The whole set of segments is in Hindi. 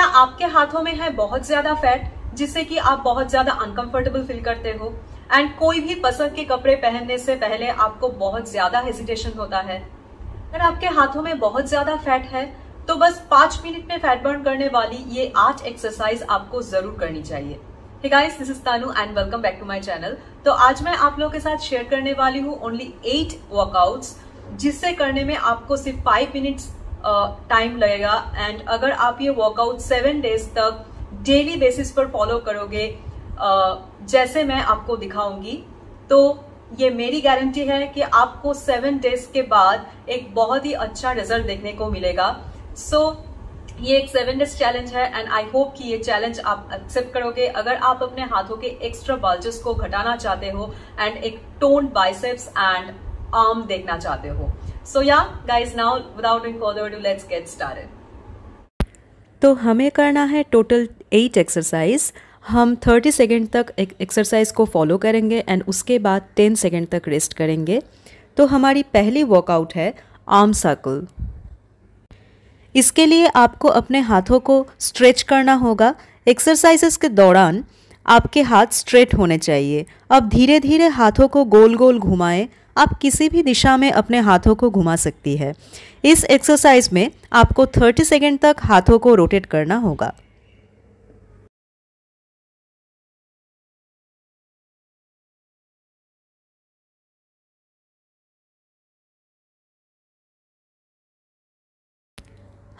क्या आपके हाथों में है बहुत ज़्यादा फैट जिससे कि आप बहुत ज़्यादा अनकंफर्टेबल फील करते हो? एंड कोई भी पसंद के कपड़े पहनने से पहले आपको बहुत ज़्यादा हेजिटेशन होता है। अगर आपके हाथों में बहुत ज़्यादा फैट है तो बस पाँच मिनट में फैट बर्न करने वाली ये आठ एक्सरसाइज आपको ज़रूर करनी चाहिए। Guys this is Tanu and welcome back to my channel तो आज मैं आप लोगों के साथ शेयर करने वाली हूँ ओनली एट वर्कआउट्स जिससे करने में आपको सिर्फ़ फाइव मिनट्स टाइम लगेगा। एंड अगर आप ये वर्कआउट सेवन डेज़ तक डेली बेसिस पर फॉलो करोगे जैसे मैं आपको दिखाऊँगी तो ये मेरी गारंटी है कि आपको सेवन डेज़ के बाद एक बहुत ही अच्छा रिज़ल्ट देखने को मिलेगा। सो so, ये एक सेवन डेज़ चैलेंज है एंड आई होप कि ये चैलेंज आप एक्सेप्ट करोगे। अगर आप अपने हाथों के एक्स्ट्रा बाल्जेस को घटाना चाहते हो एंड एक टोन बाइसेप्स एंड आर्म देखना चाहते हो so yeah guys now without any further ado let's get started तो हमें करना है टोटल एट एक्सरसाइज हम 30 सेकेंड तक एक्सरसाइज को फॉलो करेंगे एंड उसके बाद 10 सेकेंड तक रेस्ट करेंगे. तो हमारी पहली वर्कआउट है आर्म सर्कल इसके लिए आपको अपने हाथों को स्ट्रेच करना होगा. एक्सरसाइजेस के दौरान आपके हाथ स्ट्रेट होने चाहिए. अब धीरे धीरे हाथों को गोल गोल घुमाएँ. आप किसी भी दिशा में अपने हाथों को घुमा सकती है। इस एक्सरसाइज में आपको 30 सेकेंड तक हाथों को रोटेट करना होगा।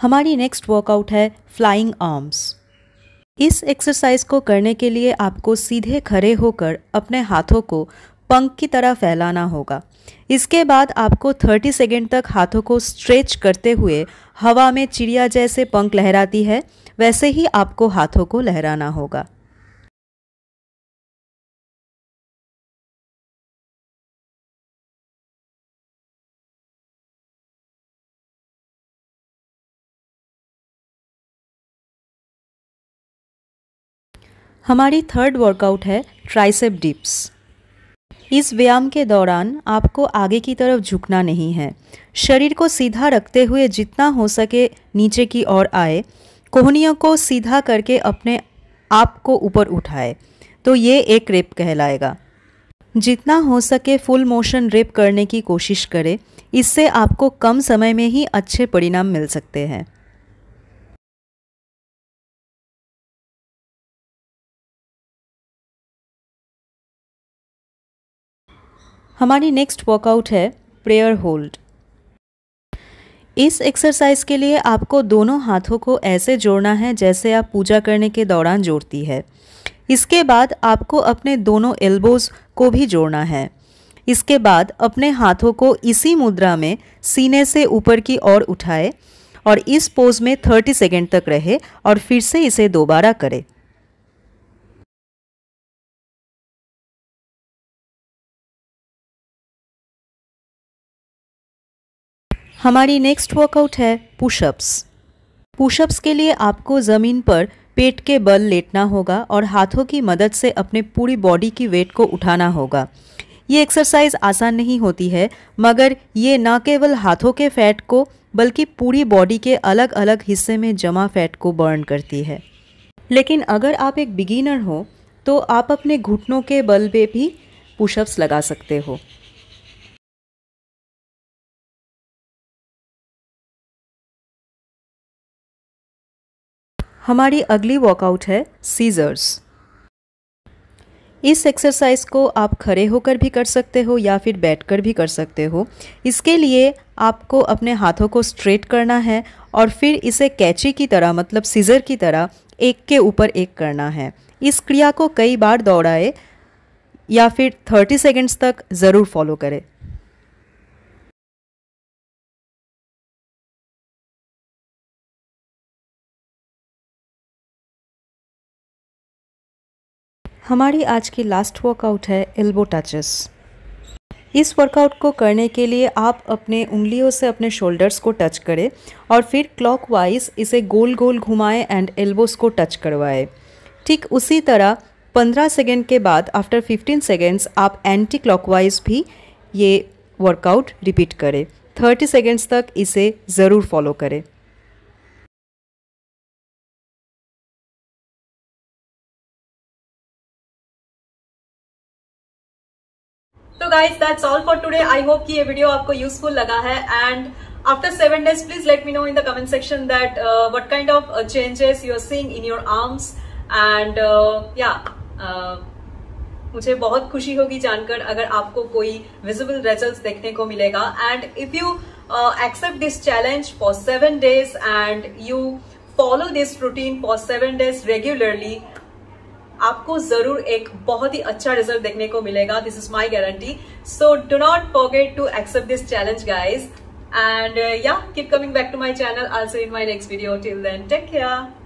हमारी नेक्स्ट वर्कआउट है फ्लाइंग आर्म्स इस एक्सरसाइज को करने के लिए आपको सीधे खड़े होकर अपने हाथों को पंख की तरह फैलाना होगा। इसके बाद आपको 30 सेकेंड तक हाथों को स्ट्रेच करते हुए हवा में चिड़िया जैसे पंख लहराती है, वैसे ही आपको हाथों को लहराना होगा। हमारी थर्ड वर्कआउट है ट्राइसेप डिप्स इस व्यायाम के दौरान आपको आगे की तरफ़ झुकना नहीं है। शरीर को सीधा रखते हुए जितना हो सके नीचे की ओर आए, कोहनियों को सीधा करके अपने आप को ऊपर उठाए तो ये एक रेप कहलाएगा। जितना हो सके फुल मोशन रेप करने की कोशिश करें, इससे आपको कम समय में ही अच्छे परिणाम मिल सकते हैं। हमारी नेक्स्ट वर्कआउट है प्रेयर होल्ड इस एक्सरसाइज के लिए आपको दोनों हाथों को ऐसे जोड़ना है जैसे आप पूजा करने के दौरान जोड़ती है। इसके बाद आपको अपने दोनों एल्बोज को भी जोड़ना है। इसके बाद अपने हाथों को इसी मुद्रा में सीने से ऊपर की ओर उठाए और इस पोज में 30 सेकेंड तक रहे और फिर से इसे दोबारा करें। हमारी नेक्स्ट वर्कआउट है पुशअप्स पुशअप्स के लिए आपको ज़मीन पर पेट के बल लेटना होगा और हाथों की मदद से अपने पूरी बॉडी की वेट को उठाना होगा। ये एक्सरसाइज आसान नहीं होती है, मगर ये न केवल हाथों के फैट को, बल्कि पूरी बॉडी के अलग अलग हिस्से में जमा फैट को बर्न करती है। लेकिन अगर आप एक बिगिनर हो तो आप अपने घुटनों के बल पे भी पुशअप्स लगा सकते हो। हमारी अगली वॉकआउट है सीजर्स इस एक्सरसाइज को आप खड़े होकर भी कर सकते हो या फिर बैठकर भी कर सकते हो। इसके लिए आपको अपने हाथों को स्ट्रेट करना है और फिर इसे कैची की तरह मतलब सीज़र की तरह, एक के ऊपर एक करना है। इस क्रिया को कई बार दौड़ाए या फिर 30 सेकेंड्स तक ज़रूर फॉलो करें। हमारी आज की लास्ट वर्कआउट है एल्बो टचेस इस वर्कआउट को करने के लिए आप अपने उंगलियों से अपने शोल्डर्स को टच करें और फिर क्लॉकवाइज इसे गोल गोल घुमाएँ एंड एल्बोस को टच करवाएँ। ठीक उसी तरह 15 सेकेंड के बाद आफ्टर 15 सेकेंड्स आप एंटी क्लॉकवाइज भी ये वर्कआउट रिपीट करें। 30 सेकेंड्स तक इसे ज़रूर फॉलो करें। तो guys that's all for today I hope कि ये वीडियो आपको यूजफुल लगा है. And after seven days please let me know in the comment section that what kind of changes you are seeing in your arms and या मुझे बहुत खुशी होगी जानकर अगर आपको कोई विजिबल रिज़ल्ट देखने को मिलेगा. And if you accept this challenge for seven days and you follow this routine for seven days regularly आपको ज़रूर एक बहुत ही अच्छा रिज़ल्ट देखने को मिलेगा। This is my guarantee so do not forget to accept this challenge guys and yeah keep coming back to my channel also in my next video till then take care